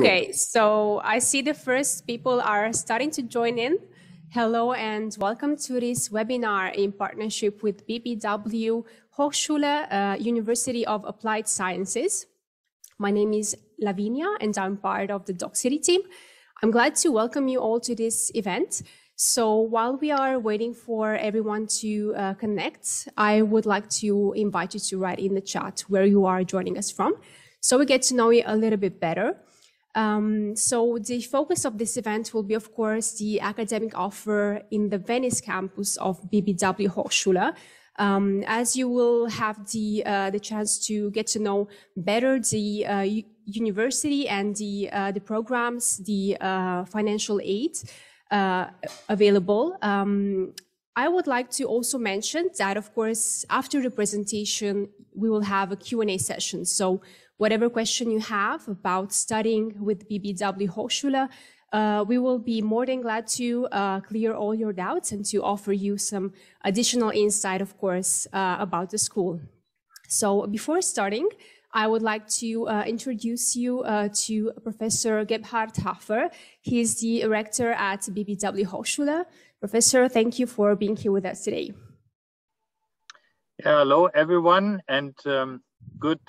Okay, so I see the first people are starting to join in. Hello and welcome to this webinar in partnership with BBW Hochschule, uh, University of Applied Sciences. My name is Lavinia and I'm part of the Docsity team. I'm glad to welcome you all to this event. So while we are waiting for everyone to uh, connect, I would like to invite you to write in the chat where you are joining us from so we get to know you a little bit better. Um, so the focus of this event will be, of course, the academic offer in the Venice campus of BBW Hochschule. Um, as you will have the uh, the chance to get to know better the uh, university and the uh, the programs, the uh, financial aid uh, available. Um, I would like to also mention that, of course, after the presentation, we will have a Q&A session. So whatever question you have about studying with BBW Hochschule, uh, we will be more than glad to uh, clear all your doubts and to offer you some additional insight, of course, uh, about the school. So before starting, I would like to uh, introduce you uh, to Professor Gebhard Hafer. He is the rector at BBW Hochschule. Professor, thank you for being here with us today. Yeah, hello, everyone, and um, good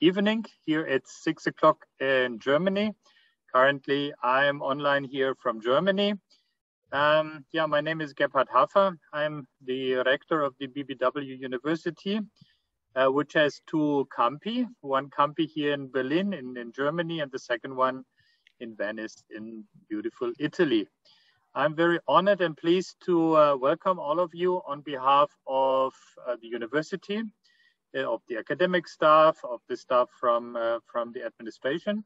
evening. Here at six o'clock in Germany. Currently, I'm online here from Germany. Um, yeah, my name is Gebhard Hafer. I'm the rector of the BBW University, uh, which has two campi. One campi here in Berlin, in, in Germany, and the second one in Venice, in beautiful Italy. I'm very honored and pleased to uh, welcome all of you on behalf of uh, the university of the academic staff, of the staff from uh, from the administration,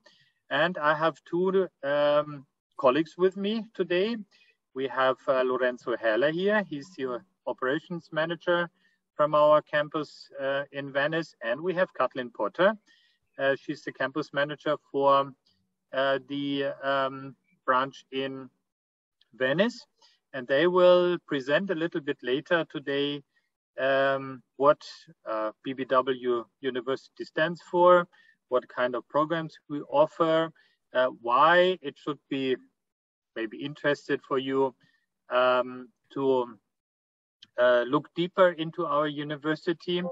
and I have two um, colleagues with me today. We have uh, Lorenzo Heller here. He's the operations manager from our campus uh, in Venice, and we have Kathleen Potter. Uh, she's the campus manager for uh, the um, branch in Venice, and they will present a little bit later today um, what uh, BBW University stands for, what kind of programs we offer, uh, why it should be maybe interested for you um, to uh, look deeper into our university.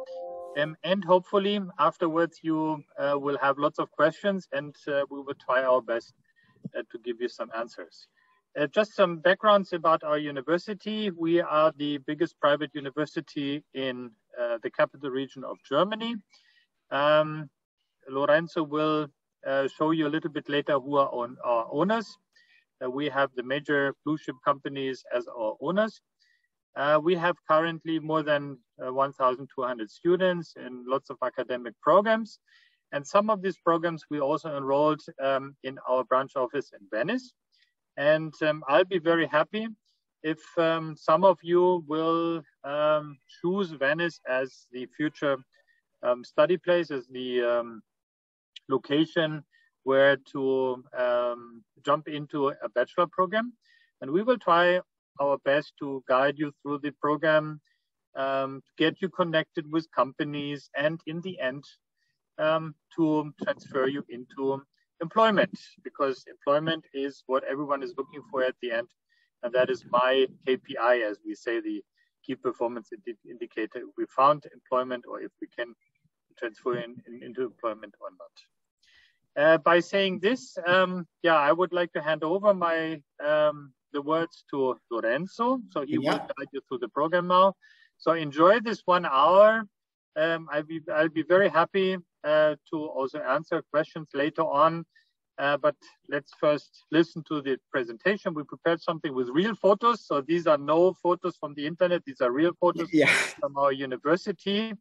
Um, and hopefully afterwards you uh, will have lots of questions and uh, we will try our best uh, to give you some answers. Uh, just some backgrounds about our university. We are the biggest private university in uh, the capital region of Germany. Um, Lorenzo will uh, show you a little bit later who are on our owners. We have the major blue chip companies as our owners. Uh, we have currently more than uh, 1,200 students in lots of academic programs. And some of these programs we also enrolled um, in our branch office in Venice. And um, I'll be very happy if um, some of you will um, choose Venice as the future um, study place, as the um, location where to um, jump into a bachelor program. And we will try our best to guide you through the program, get you connected with companies, and in the end, to transfer you into employment because employment is what everyone is looking for at the end. And that is my KPI, as we say, the key performance indicator. If we found employment or if we can transfer in, in, into employment or not. Uh, by saying this, um, yeah, I would like to hand over my um, the words to Lorenzo. So he yeah. will guide you through the program now. So enjoy this one hour. Um, I'll be I'll be very happy to also answer questions later on. Uh, but let's first listen to the presentation. We prepared something with real photos. So these are no photos from the internet. These are real photos yeah. from our university.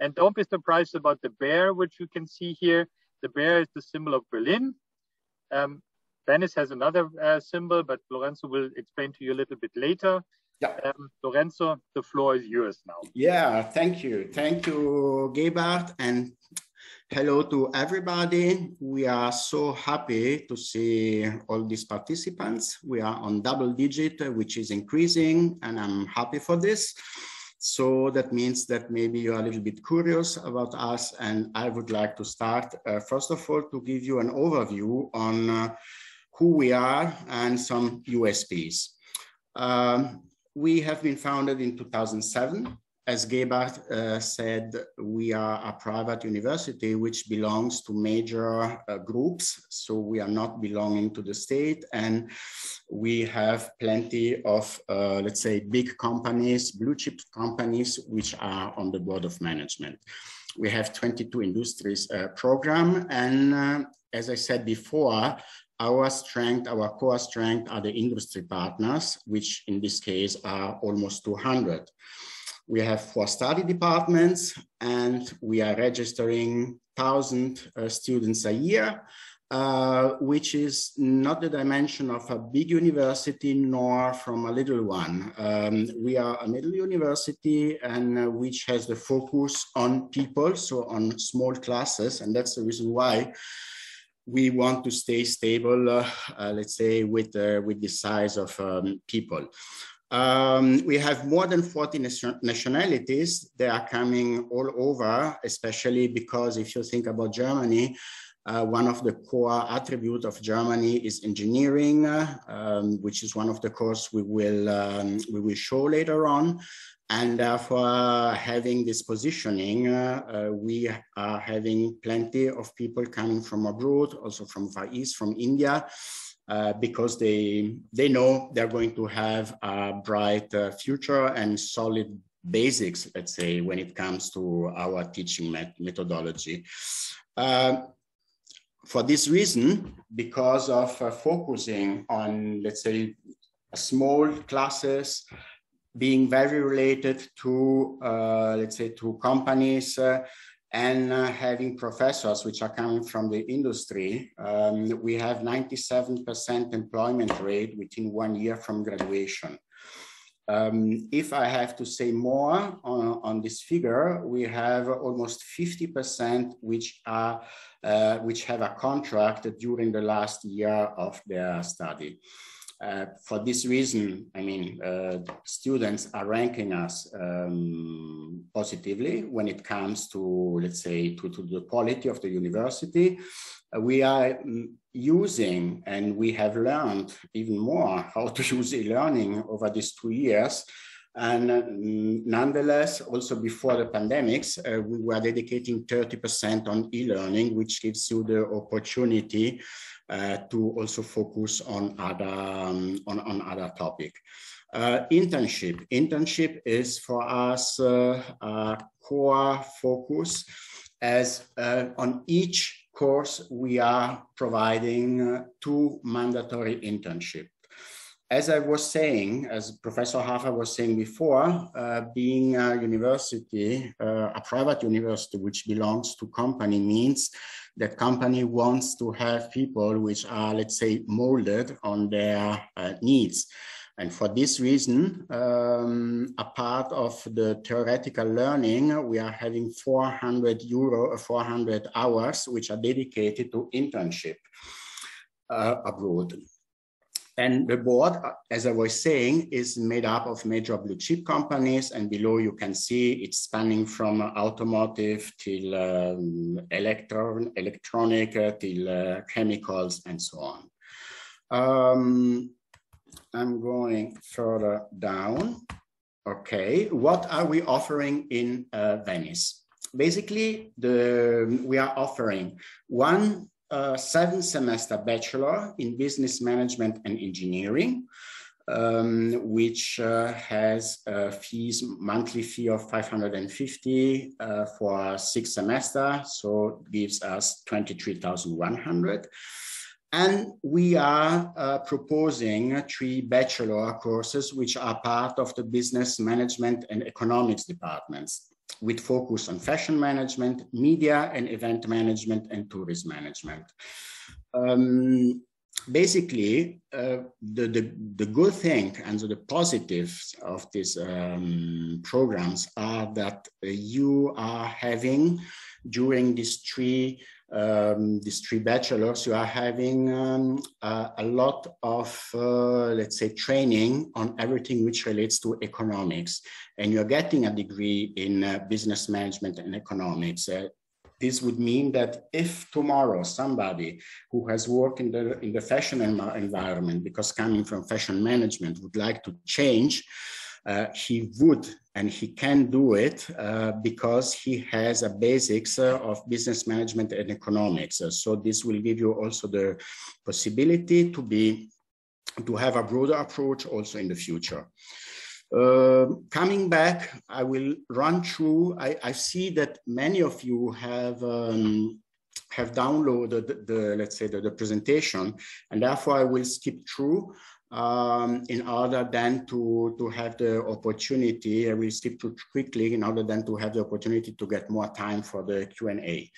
And don't be surprised about the bear, which you can see here. The bear is the symbol of Berlin. Um, Venice has another uh, symbol, but Lorenzo will explain to you a little bit later. Yeah. Um, Lorenzo, the floor is yours now. Yeah, thank you. Thank you, Gebhard, and Hello to everybody. We are so happy to see all these participants. We are on double digit, which is increasing, and I'm happy for this. So that means that maybe you're a little bit curious about us. And I would like to start, uh, first of all, to give you an overview on uh, who we are and some USPs. Um, we have been founded in 2007 as Gebhard uh, said, we are a private university which belongs to major uh, groups. So we are not belonging to the state and we have plenty of, uh, let's say, big companies, blue chip companies, which are on the board of management. We have 22 industries uh, program. And uh, as I said before, our strength, our core strength are the industry partners, which in this case are almost 200. We have four study departments and we are registering 1,000 uh, students a year, uh, which is not the dimension of a big university nor from a little one. Um, we are a middle university and uh, which has the focus on people, so on small classes. And that's the reason why we want to stay stable, uh, let's say, with, uh, with the size of um, people. Um, we have more than 40 nationalities. They are coming all over, especially because if you think about Germany, uh, one of the core attributes of Germany is engineering, um, which is one of the courses we will um, we will show later on. And therefore, having this positioning, uh, uh, we are having plenty of people coming from abroad, also from Far East, from India, uh, because they they know they're going to have a bright uh, future and solid basics, let's say, when it comes to our teaching met methodology. Uh, for this reason, because of uh, focusing on, let's say, small classes, being very related to, uh, let's say, to companies, and uh, having professors which are coming from the industry, um, we have 97% employment rate within one year from graduation. Um, if I have to say more on, on, this figure, we have almost 50% which are uh, which have a contract during the last year of their study. Uh, for this reason, I mean, uh, students are ranking us um, positively when it comes to, let's say, to, to the quality of the university. Uh, we are mm, using and we have learned even more how to use e-learning over these two years. And uh, nonetheless, also before the pandemics, uh, we were dedicating 30% on e-learning, which gives you the opportunity uh, to also focus on other, um, on, on other topic. Uh, internship. Internship is for us uh, a core focus as uh, on each course we are providing uh, two mandatory internship. As I was saying, as Professor Hafer was saying before, uh, being a university, a private university which belongs to company means that company wants to have people which are, let's say, molded on their uh, needs. And for this reason, um, a part of the theoretical learning, we are having 400 euro, 400 hours, which are dedicated to internship uh, abroad. And the board, as I was saying, is made up of major blue chip companies. And below you can see it's spanning from automotive till um, electron, electronic, uh, till uh, chemicals and so on. Um, I'm going further down. Okay, what are we offering in uh, Venice? Basically, the, we are offering one a seven semester bachelor in business management and engineering, um, which uh, has a fees, monthly fee of 550 uh, for six semester, so gives us 23,100. And we are uh, proposing three bachelor courses, which are part of the business management and economics departments with focus on fashion management, media and event management, and tourism management. Um, basically, uh, the, the, the, good thing and the positives of these um, programs are that you are having during these three um, these three bachelors, you are having um, a, a, lot of, uh, let's say, training on everything which relates to economics. And you're getting a degree in uh, business management and economics. Uh, this would mean that if tomorrow somebody who has worked in the, in the fashion environment, because coming from fashion management, would like to change, uh, he would and he can do it uh, because he has a basics uh, of business management and economics. Uh, so this will give you also the possibility to be to have a broader approach also in the future. Uh, coming back, I will run through. I, I see that many of you have um, have downloaded the, the, let's say the, the presentation, and therefore I will skip through um, in order then to, to have the opportunity, I will skip too quickly in order then to have the opportunity to get more time for the Q&A.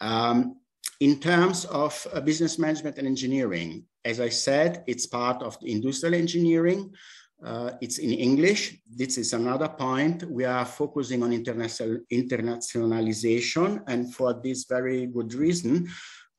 Um, in terms of uh, business management and engineering, as I said, it's part of the industrial engineering. Uh, it's in English. This is another point. We are focusing on international internationalization, and for this very good reason,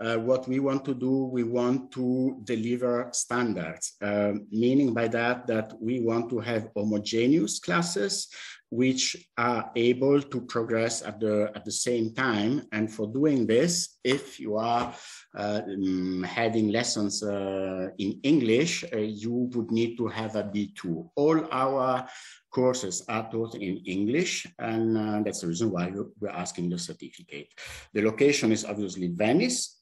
uh, what we want to do, we want to deliver standards, uh, meaning by that that we want to have homogeneous classes which are able to progress at the at the same time. And for doing this, if you are uh, um, having lessons uh, in English, uh, you would need to have a B2. All our courses are taught in English, and uh, that's the reason why we're asking the certificate. The location is obviously Venice,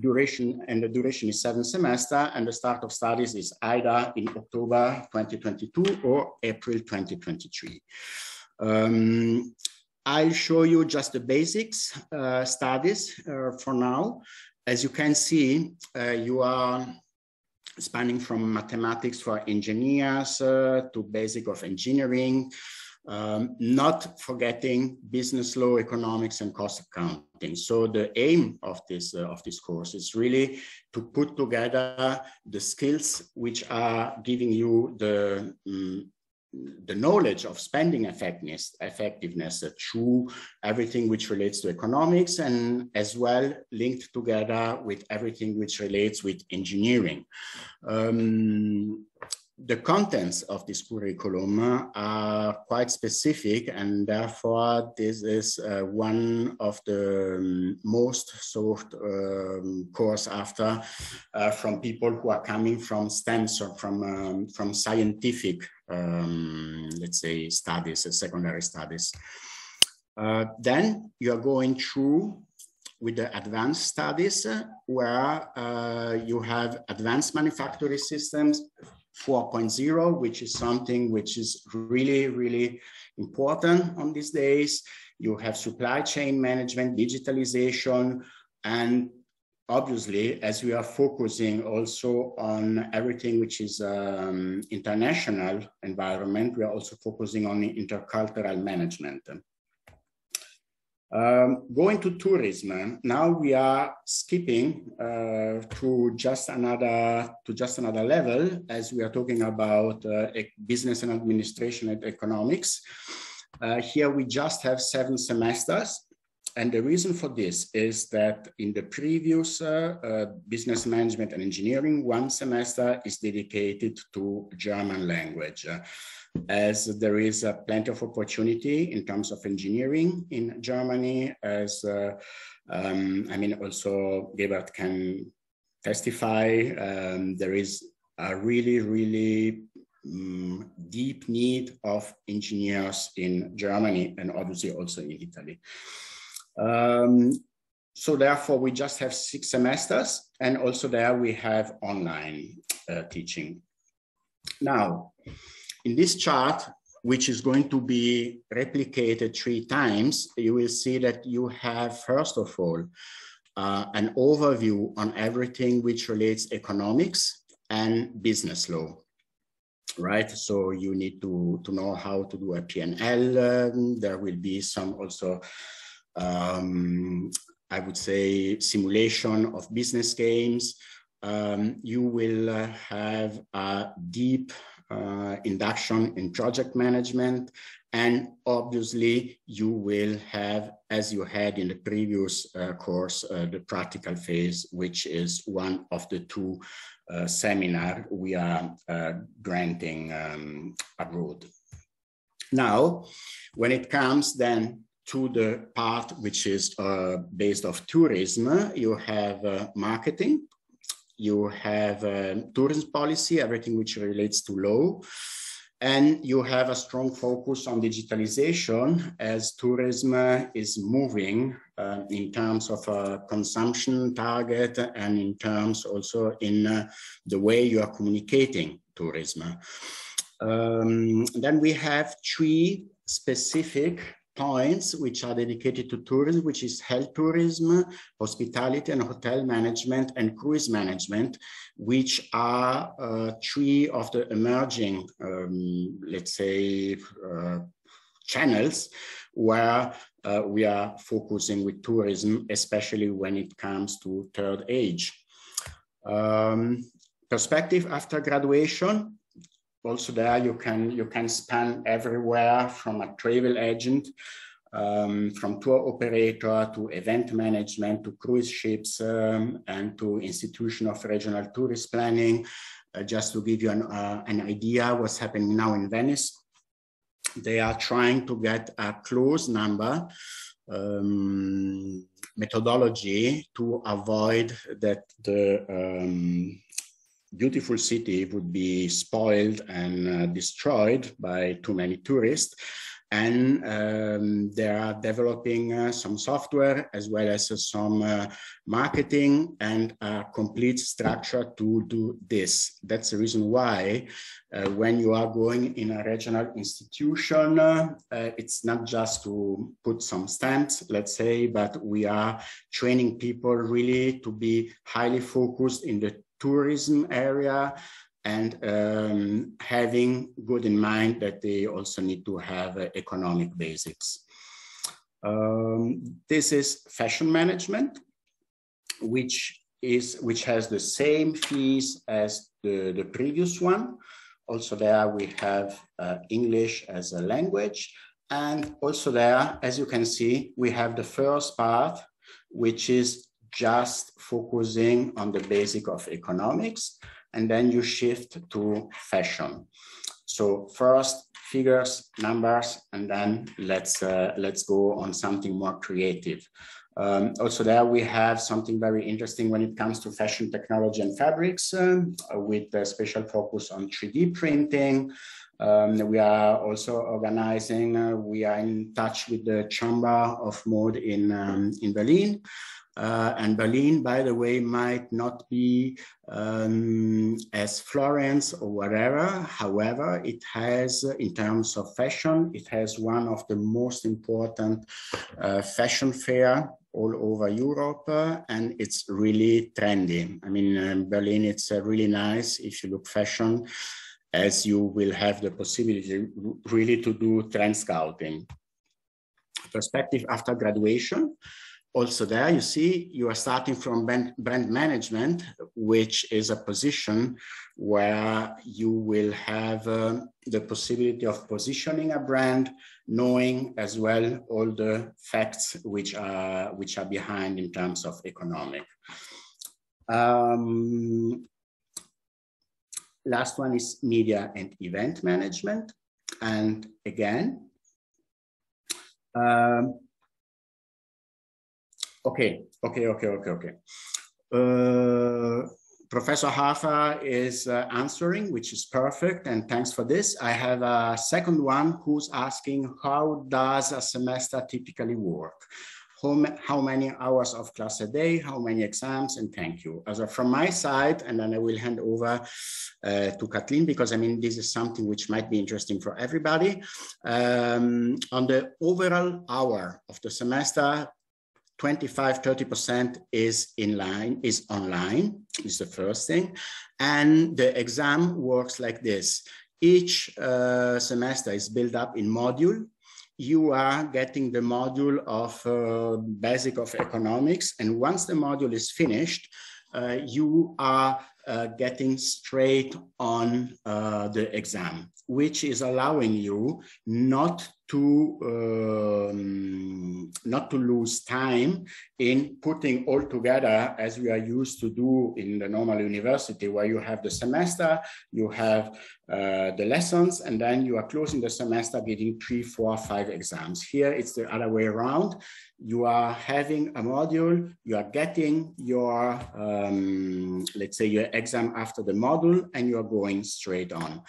duration and the duration is seven semester and the start of studies is either in October 2022 or April 2023. Um, I'll show you just the basics uh, studies uh, for now. As you can see, uh, you are spanning from mathematics for engineers uh, to basic of engineering, um, not forgetting business law, economics, and cost accounting. So the aim of this uh, of this course is really to put together the skills which are giving you the um, the knowledge of spending effectiveness, effectiveness uh, through everything which relates to economics and as well linked together with everything which relates with engineering. Um, the contents of this curriculum are quite specific and therefore this is uh, one of the um, most sought um, course after uh, from people who are coming from STEMs or from, um, from scientific, um, let's say, studies, uh, secondary studies. Uh, then you are going through with the advanced studies uh, where uh, you have advanced manufacturing systems 4.0, which is something which is really, really important on these days. You have supply chain management, digitalization, and obviously, as we are focusing also on everything which is um, international environment, we are also focusing on intercultural management. Um, going to tourism, now we are skipping uh, to just another to just another level as we are talking about uh, business and administration and economics. Uh, here we just have seven semesters. And the reason for this is that in the previous uh, uh, business management and engineering, one semester is dedicated to German language as there is uh, plenty of opportunity in terms of engineering in Germany, as uh, um, I mean, also Gebhard can testify, um, there is a really, really um, deep need of engineers in Germany and obviously also in Italy. Um, so therefore, we just have six semesters, and also there we have online uh, teaching. Now, in this chart, which is going to be replicated three times, you will see that you have, first of all, uh, an overview on everything which relates economics and business law, right? So you need to, to know how to do a P&L. Um, there will be some also, um, I would say, simulation of business games. Um, you will uh, have a deep induction in project management, and obviously you will have, as you had in the previous uh, course, uh, the practical phase, which is one of the two uh, seminar we are uh, granting um, abroad. Now, when it comes then to the part which is uh, based of tourism, you have uh, marketing, you have uh, tourism policy, everything which relates to law, and you have a strong focus on digitalization as tourism is moving uh, in terms of a consumption target and in terms also in uh, the way you are communicating tourism. Um, then we have three specific points which are dedicated to tourism, which is health tourism, hospitality and hotel management, and cruise management, which are uh, three of the emerging, um, let's say, uh, channels where uh, we are focusing with tourism, especially when it comes to third age. Um, perspective after graduation, also there you can you can span everywhere from a travel agent um, from tour operator to event management to cruise ships um, and to institution of regional tourist planning. Uh, just to give you an, uh, an idea what's happening now in venice they are trying to get a close number um, methodology to avoid that the um, beautiful city would be spoiled and uh, destroyed by too many tourists. And um, they are developing uh, some software as well as uh, some uh, marketing and a complete structure to do this. That's the reason why uh, when you are going in a regional institution, uh, it's not just to put some stamps, let's say, but we are training people really to be highly focused in the tourism area and um, having good in mind that they also need to have uh, economic basics. Um, this is fashion management, which is which has the same fees as the, the previous one. Also there we have uh, English as a language. And also there, as you can see, we have the first part, which is just focusing on the basic of economics, and then you shift to fashion. So first figures, numbers, and then let's uh, let's go on something more creative. Um, also there we have something very interesting when it comes to fashion technology and fabrics uh, with a special focus on 3D printing. Um, we are also organizing, uh, we are in touch with the Chamber of Mode in, um, in Berlin. Uh, and Berlin, by the way, might not be um, as Florence or whatever. However, it has, in terms of fashion, it has one of the most important uh, fashion fair all over Europe, uh, and it's really trendy. I mean, um, Berlin, it's uh, really nice if you look fashion, as you will have the possibility really to do trend scouting. Perspective after graduation also there you see you are starting from brand, management which is a position where you will have uh, the possibility of positioning a brand knowing as well all the facts which are which are behind in terms of economic. Um, last one is media and event management. And again um, Okay, okay, okay, okay, okay. Uh, Professor Hafer is uh, answering, which is perfect, and thanks for this. I have a second one who's asking, how does a semester typically work? How, how many hours of class a day, how many exams, and thank you. As a, from my side, and then I will hand over uh, to Kathleen, because I mean, this is something which might be interesting for everybody. Um, on the overall hour of the semester, 25, 30% is in line, is online, is the first thing. And the exam works like this. Each uh, semester is built up in module. You are getting the module of uh, basic of economics. And once the module is finished, uh, you are uh, getting straight on uh, the exam, which is allowing you not to um, not to lose time in putting all together as we are used to do in the normal university where you have the semester you have uh, the lessons and then you are closing the semester getting three four five exams. Here it's the other way around. You are having a module you are getting your um, let's say your exam after the module and you are going straight on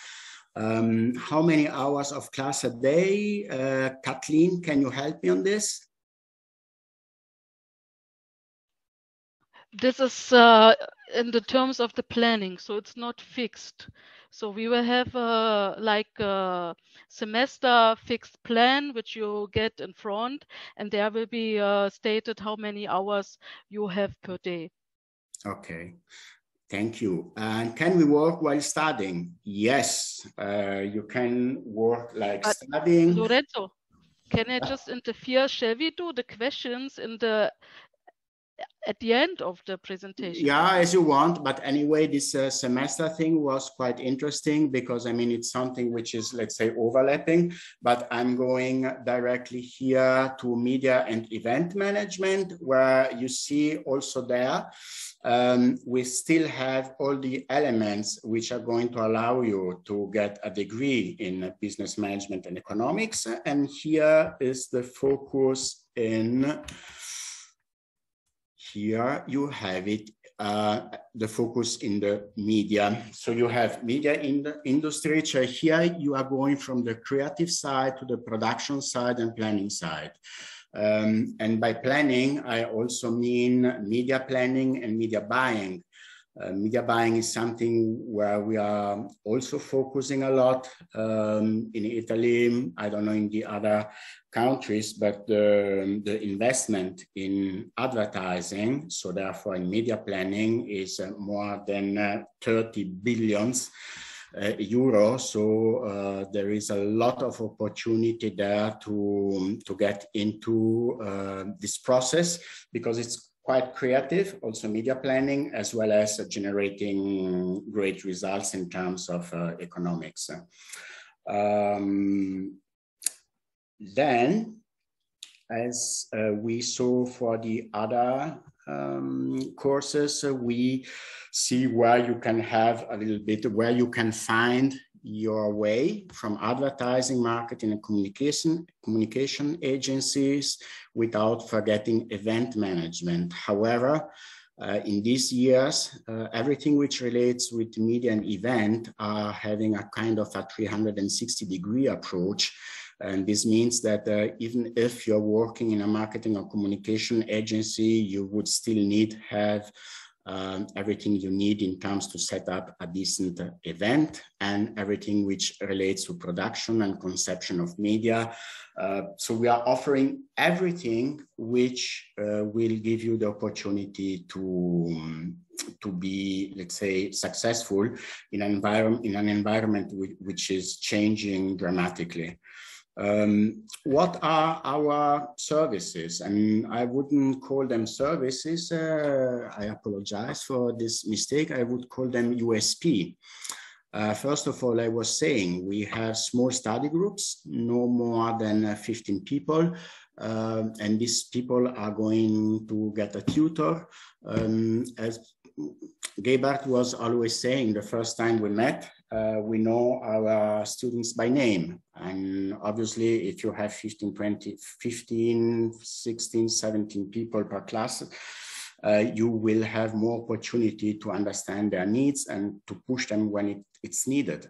um, how many hours of class a day? Uh, Kathleen, can you help me on this? This is uh, in the terms of the planning, so it's not fixed. So we will have a, like a semester fixed plan, which you get in front, and there will be uh, stated how many hours you have per day. Okay. Thank you. And can we work while studying? Yes, uh, you can work like but studying. Lorenzo, can I just interfere? Shall we do the questions in the at the end of the presentation? Yeah, as you want. But anyway, this uh, semester thing was quite interesting because I mean, it's something which is, let's say, overlapping, but I'm going directly here to media and event management, where you see also there, um, we still have all the elements which are going to allow you to get a degree in business management and economics. And here is the focus in here you have it, uh, the focus in the media. So you have media in the industry. So here you are going from the creative side to the production side and planning side. Um, and by planning, I also mean media planning and media buying. Uh, media buying is something where we are also focusing a lot um, in Italy. I don't know in the other countries, but the, the investment in advertising, so therefore in media planning, is uh, more than uh, 30 billions. Uh, euro. So uh, there is a lot of opportunity there to, to get into uh, this process because it's quite creative, also media planning, as well as uh, generating great results in terms of uh, economics. Um, then, as uh, we saw for the other um, courses, we see where you can have a little bit, where you can find your way from advertising, marketing, and communication, communication agencies without forgetting event management. However, uh, in these years, uh, everything which relates with media and event are having a kind of a 360 degree approach. And this means that uh, even if you're working in a marketing or communication agency, you would still need have um, everything you need in terms to set up a decent event and everything which relates to production and conception of media. Uh, so we are offering everything which uh, will give you the opportunity to, um, to be, let's say, successful in an environment, in an environment which is changing dramatically. Um, what are our services? I mean, I wouldn't call them services. Uh, I apologize for this mistake. I would call them USP. Uh, first of all, I was saying we have small study groups, no more than uh, 15 people. Um, and these people are going to get a tutor. Um, as Gebhard was always saying the first time we met, uh, we know our students by name. And obviously, if you have 15, 20, 15, 16, 17 people per class, uh, you will have more opportunity to understand their needs and to push them when it, it's needed.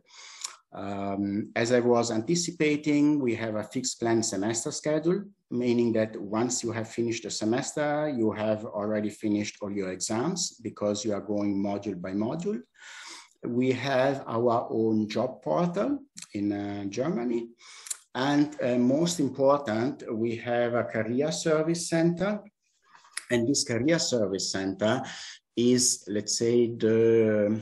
Um, as I was anticipating, we have a fixed plan semester schedule, meaning that once you have finished the semester, you have already finished all your exams because you are going module by module. We have our own job portal in uh, Germany. And uh, most important, we have a career service center. And this career service center is, let's say, the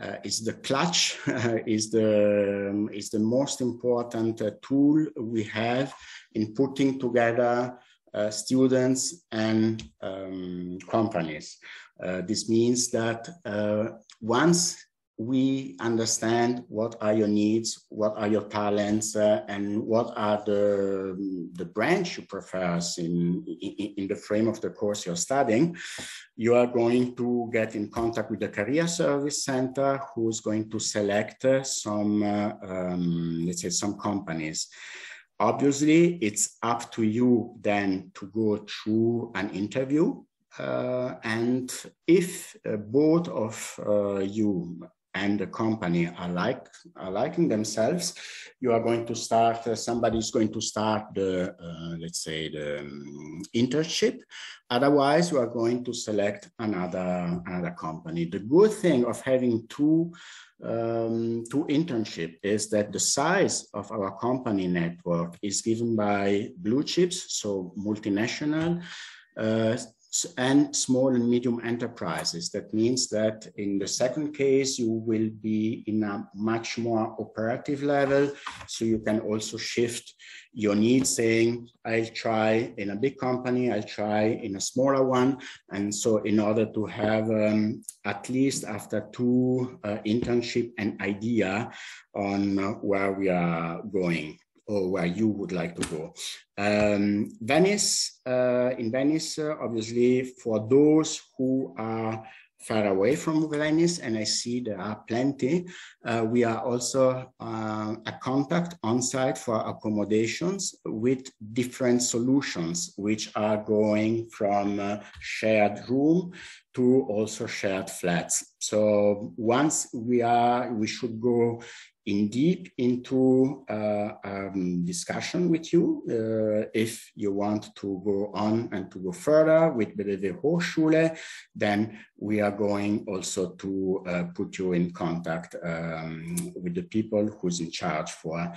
uh, is the clutch, is the um, is the most important uh, tool we have in putting together uh, students and um, companies. Uh, this means that uh, once we understand what are your needs, what are your talents, uh, and what are the, the branch you prefer in, in, in, the frame of the course you're studying, you are going to get in contact with the Career Service Center who's going to select uh, some, uh, um, let's say, some companies. Obviously, it's up to you then to go through an interview uh, and if uh, both of uh, you and the company are like are liking themselves, you are going to start. Uh, somebody is going to start the uh, let's say the um, internship. Otherwise, you are going to select another another company. The good thing of having two um, two internship is that the size of our company network is given by blue chips, so multinational. Uh, and small and medium enterprises. That means that in the second case, you will be in a much more operative level. So you can also shift your needs saying, I'll try in a big company, I'll try in a smaller one. And so in order to have um, at least after two uh, internship an idea on uh, where we are going or where you would like to go. Um, Venice, uh, in Venice, uh, obviously, for those who are far away from Venice, and I see there are plenty, uh, we are also uh, a contact on site for accommodations with different solutions, which are going from uh, shared room to also shared flats. So once we are, we should go in deep into uh, um, discussion with you uh, if you want to go on and to go further with the Hochschule, then we are going also to uh, put you in contact um, with the people who's in charge for.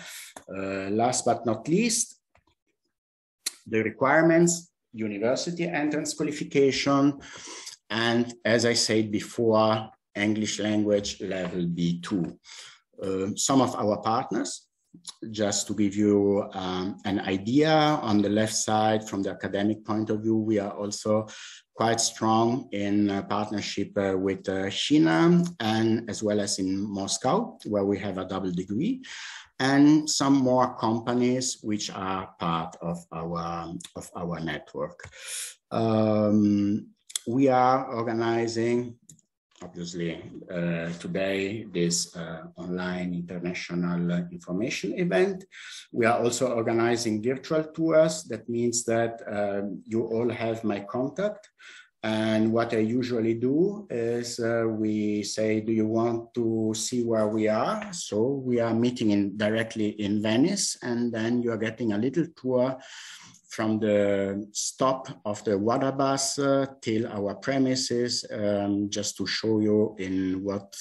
Uh, last but not least, the requirements, university entrance qualification, and as I said before, English language level B2. Uh, some of our partners, just to give you um, an idea on the left side from the academic point of view, we are also quite strong in uh, partnership uh, with uh, China and as well as in Moscow, where we have a double degree and some more companies which are part of our, of our network. Um, we are organizing obviously uh, today this uh, online international information event. We are also organizing virtual tours. That means that um, you all have my contact. And what I usually do is uh, we say, do you want to see where we are? So we are meeting in directly in Venice and then you are getting a little tour from the stop of the water bus uh, till our premises, um, just to show you in what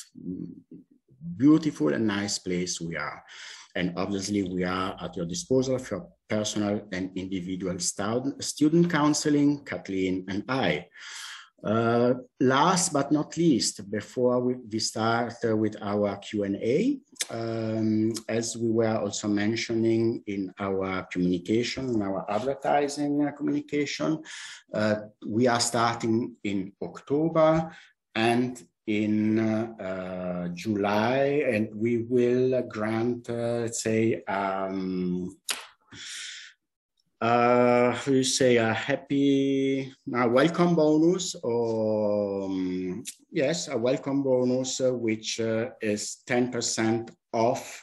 beautiful and nice place we are. And obviously we are at your disposal for personal and individual student counseling, Kathleen and I. Uh, last but not least, before we, we start uh, with our Q&A, um, as we were also mentioning in our communication, in our advertising uh, communication, uh, we are starting in October and in uh, July, and we will grant, let's say, um, uh, you say a happy a welcome bonus or um, yes a welcome bonus uh, which uh, is 10% off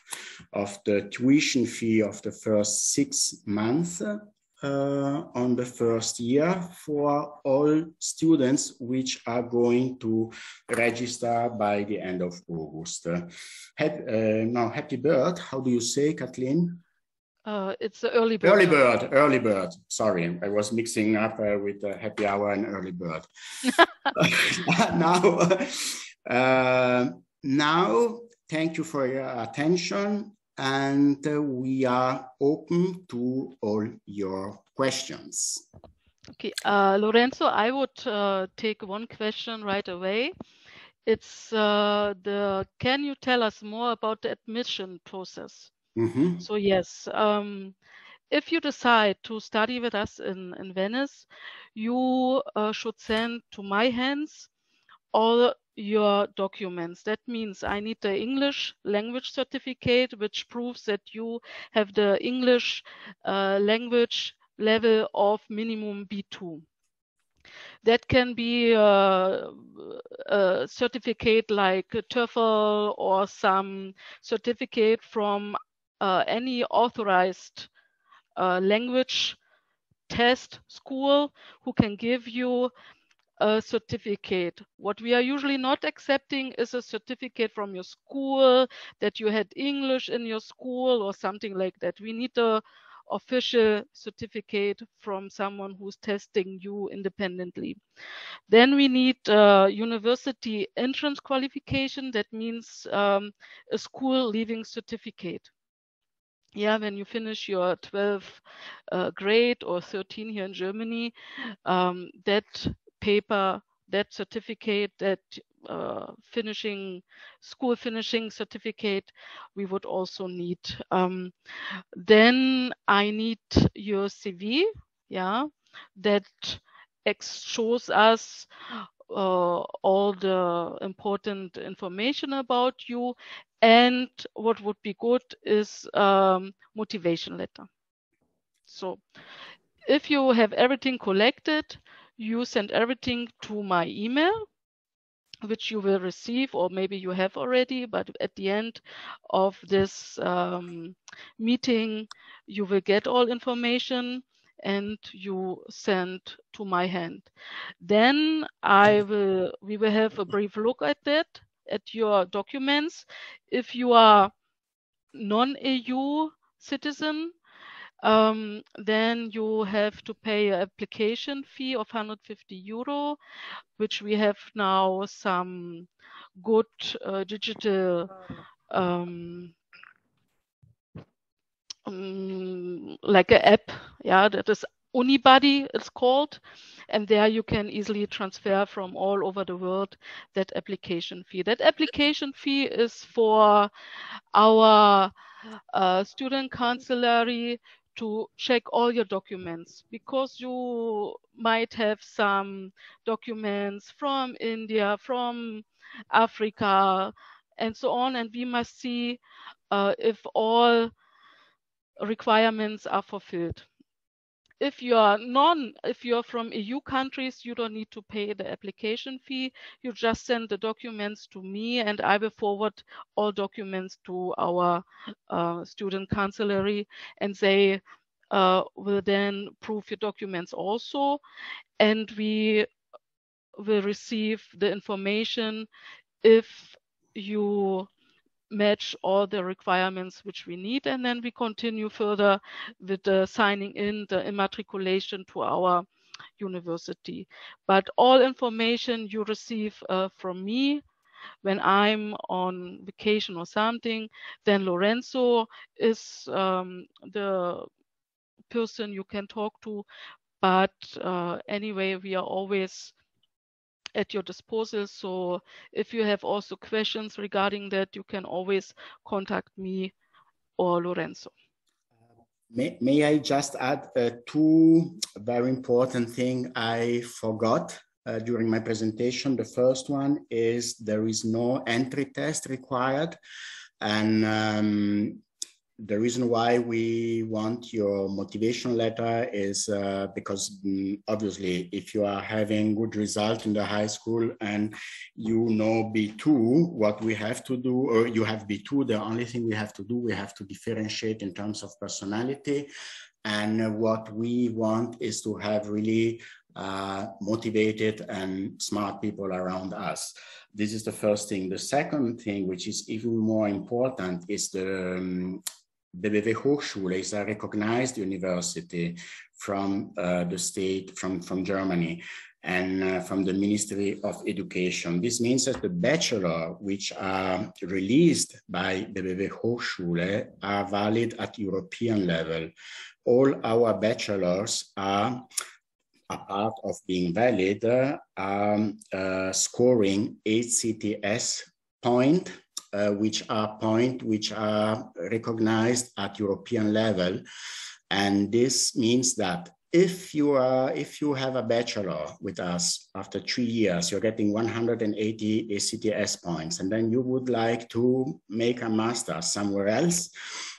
of the tuition fee of the first six months uh, on the first year for all students which are going to register by the end of August. Uh, now, happy bird, how do you say, Kathleen? Uh, it's the early bird. Early bird, early bird. Sorry, I was mixing up uh, with uh, happy hour and early bird. now, uh, now, thank you for your attention, and uh, we are open to all your questions. Okay, uh, Lorenzo, I would take one question right away. It's the. Can you tell us more about the admission process? Mm-hmm. So yes, um, if you decide to study with us in, in Venice, you uh, should send to my hands all your documents. That means I need the English language certificate, which proves that you have the English uh, language level of minimum B2. That can be uh, a certificate like a TOEFL or some certificate from uh, any authorized uh, language test school who can give you a certificate. What we are usually not accepting is a certificate from your school that you had English in your school or something like that. We need a official certificate from someone who's testing you independently. Then we need uh, university entrance qualification. That means um, a school leaving certificate. Yeah, when you finish your 12th uh, grade or 13 here in Germany, um, that paper, that certificate, that uh, finishing school finishing certificate we would also need. Um, then i need your cv yeah that shows us uh, all the important information about you. And what would be good is um, motivation letter. So if you have everything collected you send everything to my email which you will receive or maybe you have already but at the end of this um, meeting you will get all information and you send to my hand. Then i will we will have a brief look at that at your documents. If you are non-eu citizen um, then you have to pay an application fee of 150 euro, which we have now some good uh, digital um, um, like an app, yeah, that is Unibuddy it's called, and there you can easily transfer from all over the world that application fee. That application fee is for our uh, student counselor to check all your documents because you might have some documents from India, from Africa, and so on. And we must see uh, if all requirements are fulfilled. If you are non, if you're from EU countries, you don't need to pay the application fee. You just send the documents to me and I will forward all documents to our uh, student counselor and they uh, will then prove your documents also. And we will receive the information if you match all the requirements which we need and then we continue further with the signing in the immatriculation to our university. But all information you receive uh, from me when I'm on vacation or something then Lorenzo is um, the person you can talk to. But uh, anyway we are always at your disposal. So if you have also questions regarding that, you can always contact me or Lorenzo. May, may I just add uh, two very important things I forgot uh, during my presentation. The first one is there is no entry test required. And um, the reason why we want your motivation letter is uh, because mm, obviously if you are having good result in the high school and you know B2, what we have to do, or you have B2, the only thing we have to do, we have to differentiate in terms of personality. And what we want is to have really uh, motivated and smart people around us. This is the first thing. The second thing, which is even more important, is the um, BBW Hochschule is a recognized university from uh, the state, from, from Germany and uh, from the Ministry of Education. This means that the bachelor which are released by BBW Hochschule are valid at European level. All our bachelors are a part of being valid, um, uh, scoring ECTS point uh, which are point which are recognized at European level. And this means that if you are if you have a bachelor with us after three years you're getting 180 ECTS points and then you would like to make a master somewhere else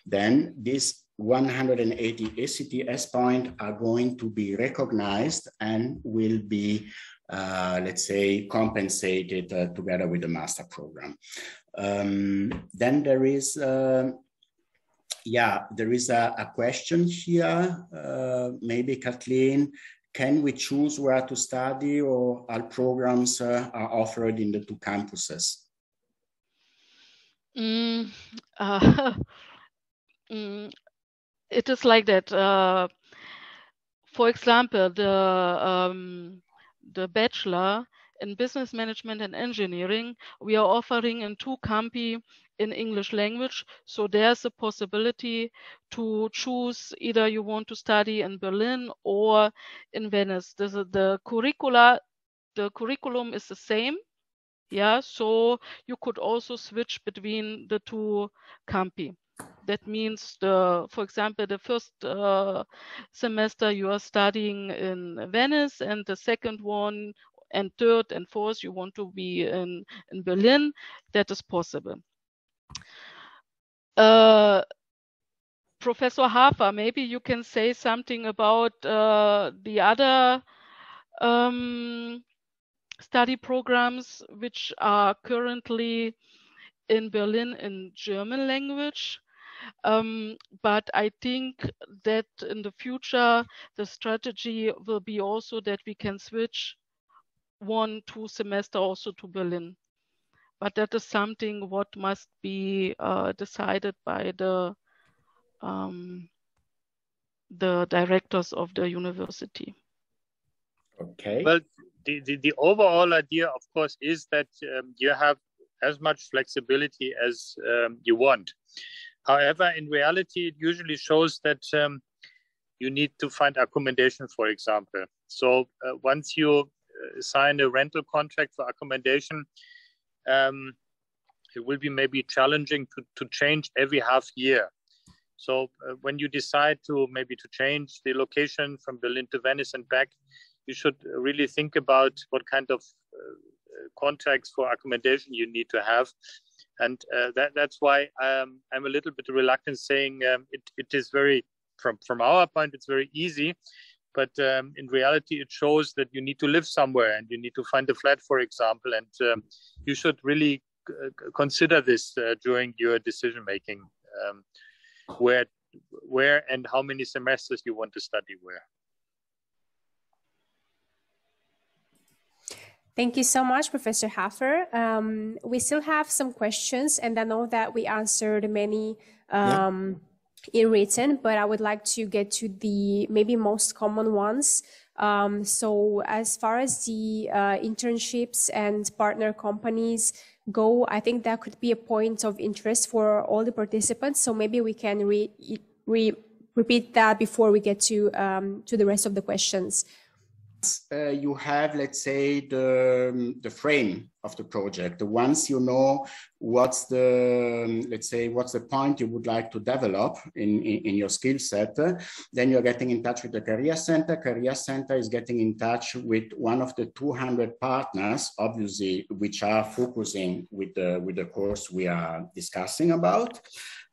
then this 180 ECTS points are going to be recognized and will be uh, let's say compensated uh, together with the master program um, then there is uh, yeah, there is a, a question here. Uh, maybe Kathleen, can we choose where to study or are programs uh, are offered in the two campuses? Mm, uh, mm, it is like that. Uh, for example, the um, the bachelor in business management and engineering, we are offering in two campi in English language. So there's a possibility to choose either you want to study in Berlin or in Venice. Is the curricula, the curriculum is the same. Yeah, so you could also switch between the two campi. That means the, for example, the first uh, semester you are studying in Venice and the second one and third and fourth you want to be in, in Berlin, that is possible. Uh, Professor Hafer, maybe you can say something about uh, the other um, study programs which are currently in Berlin in German language. Um, but I think that in the future, the strategy will be also that we can switch one, two semester also to Berlin but that is something what must be uh, decided by the um, the directors of the university. Okay. Well, the, the, the overall idea, of course, is that um, you have as much flexibility as um, you want. However, in reality, it usually shows that um, you need to find accommodation, for example. So uh, once you uh, sign a rental contract for accommodation, um, it will be maybe challenging to, to change every half year. So uh, when you decide to maybe to change the location from Berlin to Venice and back, you should really think about what kind of uh, contracts for accommodation you need to have. And uh, that, that's why um, I'm a little bit reluctant saying um, it, it is very, from, from our point, it's very easy. But um, in reality it shows that you need to live somewhere and you need to find a flat for example. And um, you should really uh, consider this uh, during your decision making um, where where and how many semesters you want to study where Thank you so much, Professor Hafer. Um, we still have some questions, and I know that we answered many um, yeah in written, but I would like to get to the maybe most common ones. Um, so as far as the uh, internships and partner companies go, I think that could be a point of interest for all the participants. So maybe we can re, re repeat that before we get to um, to the rest of the questions uh, you have, let's say, the, um, the frame of the project, once you know what's the, um, let's say, what's the point you would like to develop in, in, in your skill set, then you're getting in touch with the Career Center. Career Center is getting in touch with one of the 200 partners, obviously, which are focusing with the, with the course we are discussing about.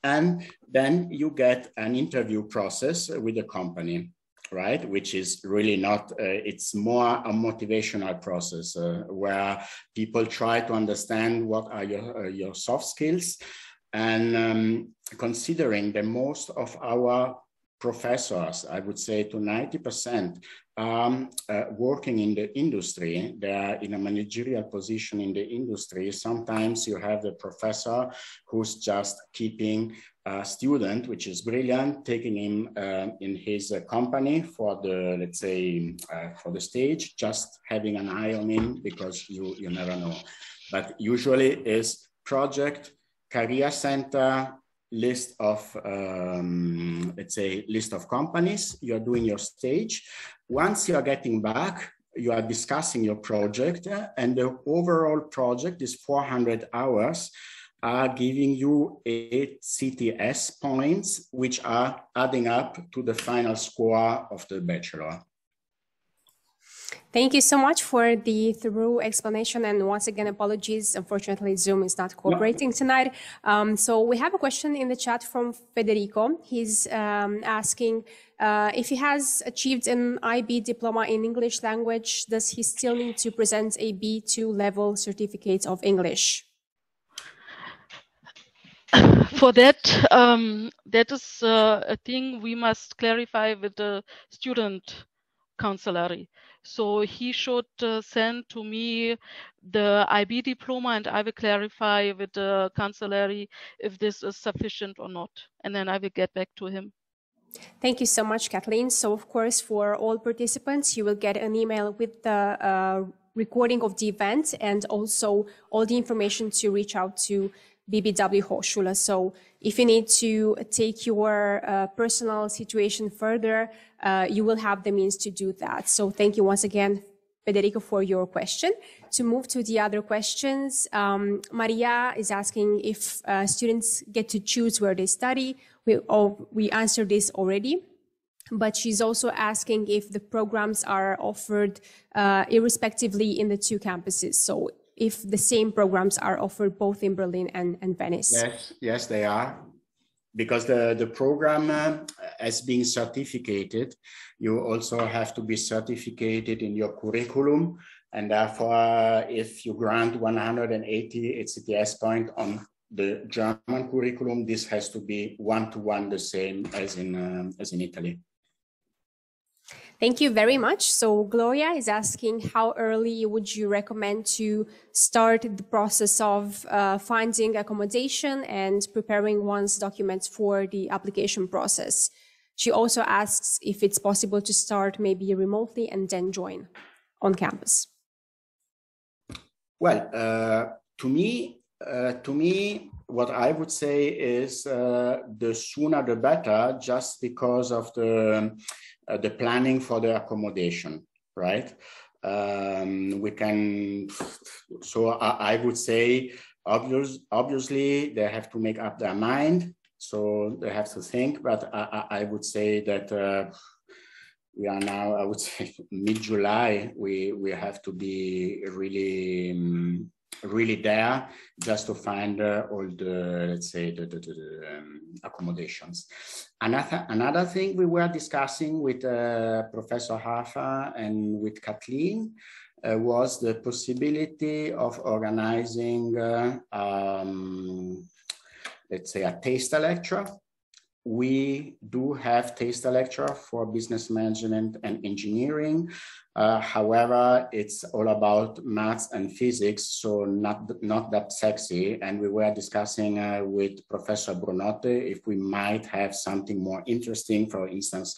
And then you get an interview process with the company right? Which is really not, uh, it's more a motivational process uh, where people try to understand what are your, uh, your soft skills. And um, considering that most of our professors, I would say to 90%, um, uh, working in the industry, they are in a managerial position in the industry. Sometimes you have the professor who's just keeping a student, which is brilliant, taking him uh, in his uh, company for the, let's say, uh, for the stage, just having an eye on him because you, you never know. But usually is project, career center, list of, um, let's say, list of companies. You're doing your stage. Once you are getting back, you are discussing your project uh, and the overall project is 400 hours are giving you eight CTS points, which are adding up to the final score of the bachelor. Thank you so much for the thorough explanation. And once again, apologies. Unfortunately, Zoom is not cooperating tonight. Um, so we have a question in the chat from Federico. He's um, asking uh, if he has achieved an IB diploma in English language, does he still need to present a B2 level certificate of English? For that, um, that is uh, a thing we must clarify with the student counselor. So he should uh, send to me the IB diploma and I will clarify with the cancellery if this is sufficient or not. And then I will get back to him. Thank you so much, Kathleen. So, of course, for all participants, you will get an email with the uh, recording of the event and also all the information to reach out to BBW Hochschule. So if you need to take your uh, personal situation further, uh, you will have the means to do that. So thank you once again, Federico, for your question. To move to the other questions, um, Maria is asking if uh, students get to choose where they study. We, oh, we answered this already but she's also asking if the programs are offered uh, irrespectively in the two campuses. So if the same programs are offered both in Berlin and, and Venice. Yes, yes, they are. Because the, the program, uh, as being certificated, you also have to be certificated in your curriculum. And therefore, if you grant 180 ECTS point on the German curriculum, this has to be one to one the same as in um, as in Italy. Thank you very much. So Gloria is asking how early would you recommend to start the process of uh, finding accommodation and preparing one's documents for the application process. She also asks if it's possible to start maybe remotely and then join on campus. Well, uh, to me, uh, to me, what I would say is uh, the sooner the better, just because of the the planning for the accommodation, right? Um, we can, so I, I would say, obvious, obviously, they have to make up their mind. So they have to think, but I, I would say that uh, we are now, I would say, mid July. We we have to be really um, really there just to find uh, all the let's say the, the, the um, accommodations. Another another thing we were discussing with uh, professor Hafer and with kathleen uh, was the possibility of organizing uh, um, let's say a taster lecture. We do have taster lecture for business management and engineering uh, however, it's all about maths and physics, so not, not that sexy. And we were discussing uh, with Professor Brunotte if we might have something more interesting, for instance,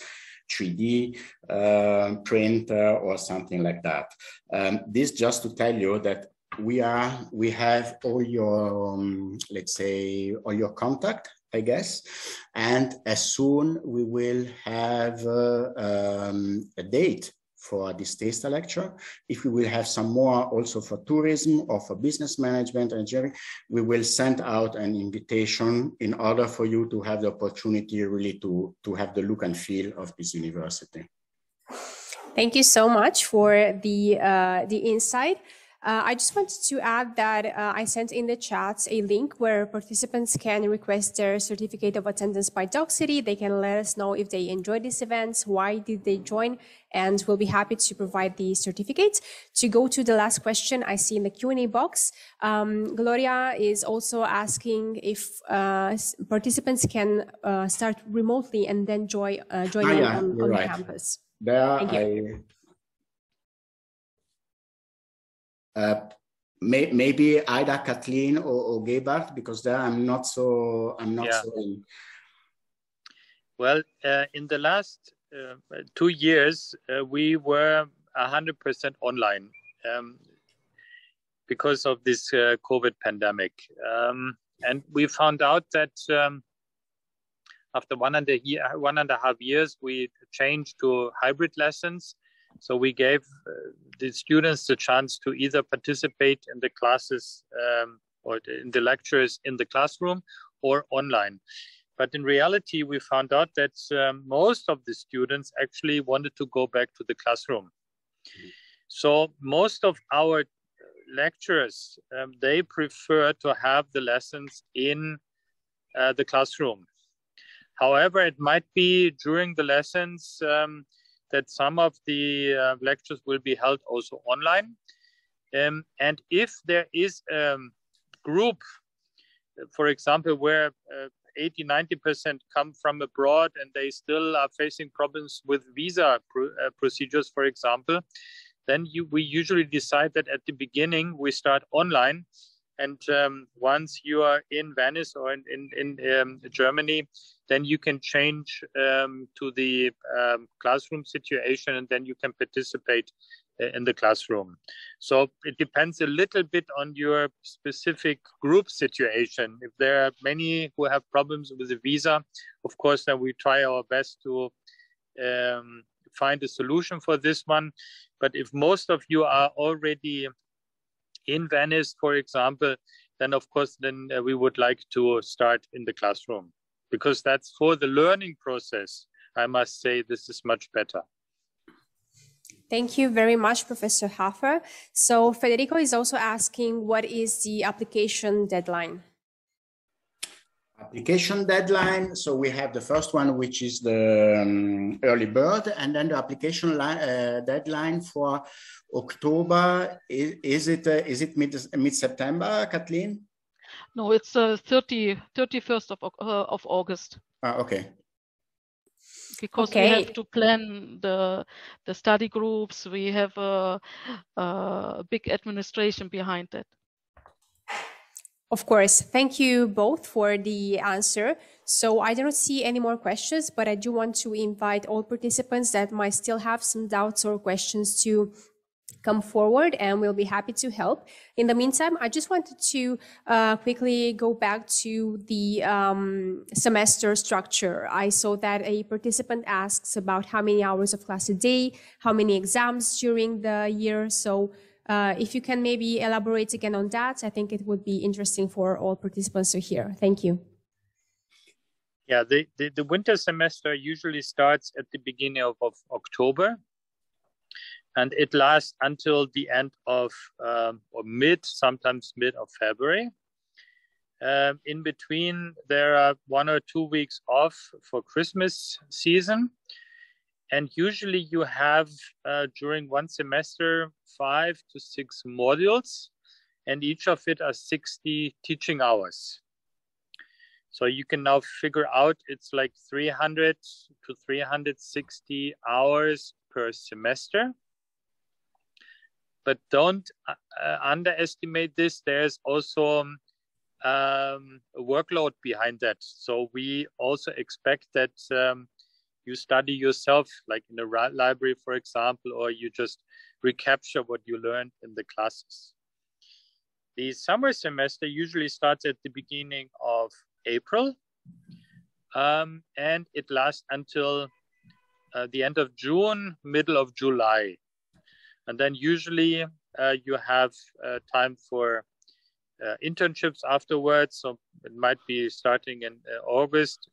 3D uh, printer or something like that. Um, this just to tell you that we are we have all your um, let's say all your contact I guess. And as soon we will have uh, um, a date for this taster lecture. If we will have some more also for tourism or for business management and engineering, we will send out an invitation in order for you to have the opportunity really to, to have the look and feel of this university. Thank you so much for the, uh, the insight. Uh, I just wanted to add that uh, I sent in the chat a link where participants can request their certificate of attendance by Docsity. They can let us know if they enjoyed this event, why did they join, and we'll be happy to provide the certificate. To go to the last question I see in the Q&A box, um, Gloria is also asking if uh, participants can uh, start remotely and then join, uh, join ah, yeah, on, on right. the campus. There, I Uh, may, maybe either Kathleen or, or Gebhard, because there I'm not so I'm not yeah. so in. Well, uh, in the last uh, two years, uh, we were 100% online um, because of this uh, COVID pandemic. Um, and we found out that um, after one and, a year, one and a half years, we changed to hybrid lessons. So we gave uh, the students the chance to either participate in the classes um, or in the lectures in the classroom or online. But in reality, we found out that um, most of the students actually wanted to go back to the classroom. So most of our lecturers, um, they prefer to have the lessons in uh, the classroom. However, it might be during the lessons um, that some of the uh, lectures will be held also online. Um, and if there is a group, for example, where uh, 80, 90% come from abroad and they still are facing problems with visa pr uh, procedures, for example, then you, we usually decide that at the beginning we start online. And um, once you are in Venice or in, in, in um, Germany, then you can change um, to the um, classroom situation and then you can participate uh, in the classroom. So it depends a little bit on your specific group situation. If there are many who have problems with the visa, of course, then we try our best to um, find a solution for this one. But if most of you are already in Venice, for example, then of course, then uh, we would like to start in the classroom because that's for the learning process. I must say this is much better. Thank you very much, Professor Hafer. So Federico is also asking, what is the application deadline? Application deadline. So we have the first one, which is the um, early bird, and then the application uh, deadline for October. Is, is it uh, is it mid mid September, Kathleen? No, it's uh, 30 31st of uh, of August. Ah, okay because okay. we have to plan the the study groups. We have a, a big administration behind that. Of course. Thank you both for the answer. So I don't see any more questions, but I do want to invite all participants that might still have some doubts or questions to come forward and we'll be happy to help. In the meantime, I just wanted to uh, quickly go back to the um, semester structure. I saw that a participant asks about how many hours of class a day, how many exams during the year. So uh, if you can maybe elaborate again on that, I think it would be interesting for all participants to hear. Thank you. Yeah, the, the, the winter semester usually starts at the beginning of, of October and it lasts until the end of um, or mid, sometimes mid of February. Um, in between, there are one or two weeks off for Christmas season. And usually you have uh, during one semester five to six modules, and each of it are 60 teaching hours. So you can now figure out it's like 300 to 360 hours per semester but don't uh, uh, underestimate this. There's also um, a workload behind that. So we also expect that um, you study yourself, like in a library, for example, or you just recapture what you learned in the classes. The summer semester usually starts at the beginning of April, um, and it lasts until uh, the end of June, middle of July. And then usually uh, you have uh, time for uh, internships afterwards. So it might be starting in uh, August.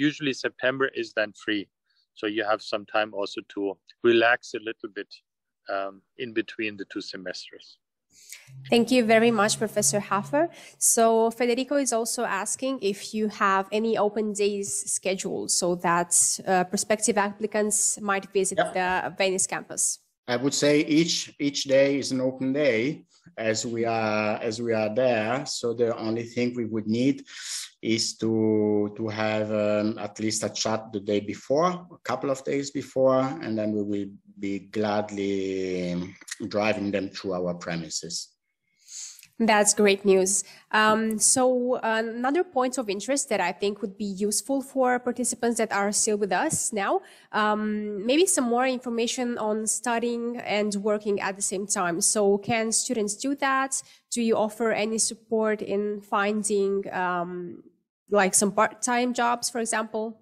Usually September is then free. So you have some time also to relax a little bit um, in between the two semesters. Thank you very much, Professor Hafer. So Federico is also asking if you have any open days scheduled so that uh, prospective applicants might visit the Venice campus. I would say each each day is an open day as we are as we are there. So the only thing we would need is to to have um, at least a chat the day before, a couple of days before, and then we will be gladly driving them through our premises. That's great news. Um, so another point of interest that I think would be useful for participants that are still with us now, um, maybe some more information on studying and working at the same time. So can students do that? Do you offer any support in finding um, like some part-time jobs, for example?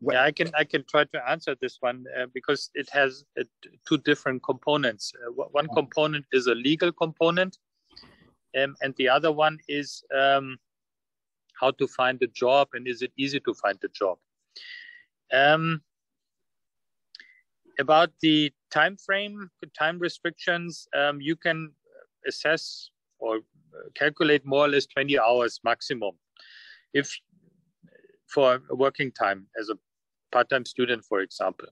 Yeah, I can I can try to answer this one uh, because it has uh, two different components. Uh, one component is a legal component, um, and the other one is um, how to find a job and is it easy to find a job. Um, about the time frame, time restrictions, um, you can assess or calculate more or less 20 hours maximum. If for working time as a part-time student, for example.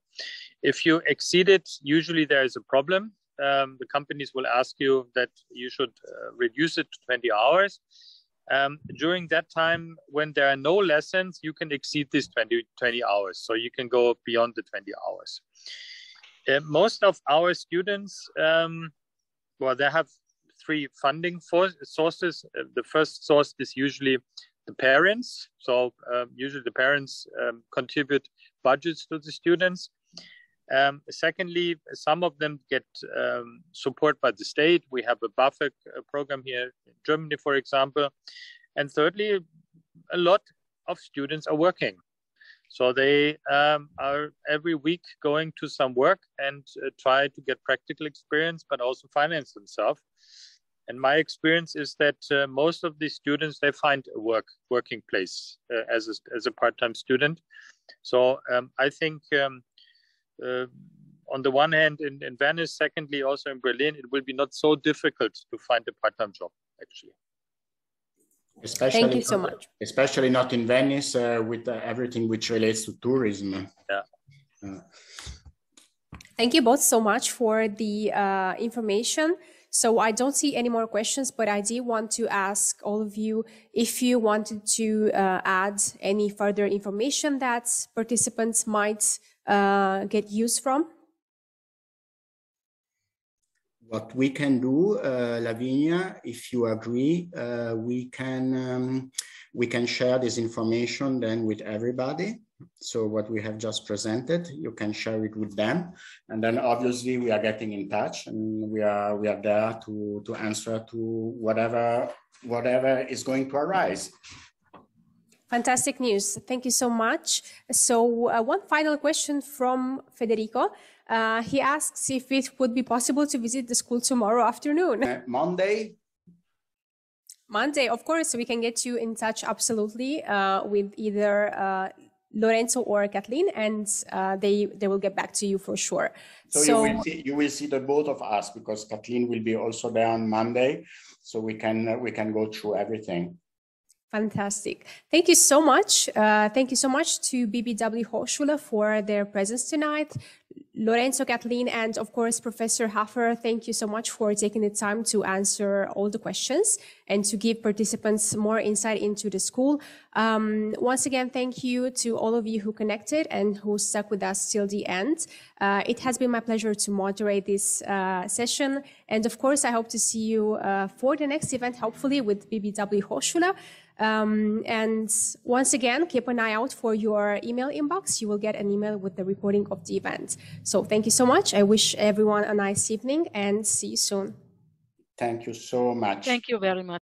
If you exceed it, usually there is a problem. Um, the companies will ask you that you should uh, reduce it to 20 hours. Um, during that time, when there are no lessons, you can exceed these 20, 20 hours. So you can go beyond the 20 hours. Uh, most of our students, um, well, they have three funding for- sources. Uh, the first source is usually the parents. So um, usually the parents um, contribute budgets to the students. Um, secondly, some of them get um, support by the state. We have a BAföG uh, program here in Germany, for example. And thirdly, a lot of students are working. So they um, are every week going to some work and uh, try to get practical experience, but also finance themselves. And my experience is that uh, most of the students they find a work working place uh, as a, as a part-time student. So um, I think um, uh, on the one hand in, in Venice, secondly also in Berlin, it will be not so difficult to find a part-time job actually. Especially Thank you so much. Especially not in Venice uh, with uh, everything which relates to tourism. Yeah. Uh, Thank you both so much for the information. So I don't see any more questions, but I did want to ask all of you if you wanted to uh, add any further information that participants might uh, get use from. What we can do, uh, Lavinia, if you agree, uh, we can um, we can share this information then with everybody. So what we have just presented, you can share it with them. And then obviously we are getting in touch and we are we are there to, to answer to whatever whatever is going to arise. Fantastic news. Thank you so much. So uh, one final question from Federico. Uh, he asks if it would be possible to visit the school tomorrow afternoon. Uh, Monday, Monday, of course, we can get you in touch absolutely uh, with either uh, Lorenzo or Kathleen, and uh, they they will get back to you for sure. So, so, you will see you will see the both of us because Kathleen will be also there on Monday, so we can uh, we can go through everything. Fantastic. Thank you so much. Uh, thank you so much to BBW Hochschule for their presence tonight. Lorenzo, Kathleen, and of course, Professor Hafer, thank you so much for taking the time to answer all the questions and to give participants more insight into the school. Um, once again, thank you to all of you who connected and who stuck with us till the end. Uh, it has been my pleasure to moderate this uh, session. And of course, I hope to see you uh, for the next event, hopefully with BBW Hochschule. Um, and once again, keep an eye out for your email inbox. You will get an email with the reporting of the event. So thank you so much. I wish everyone a nice evening and see you soon. Thank you so much. Thank you very much.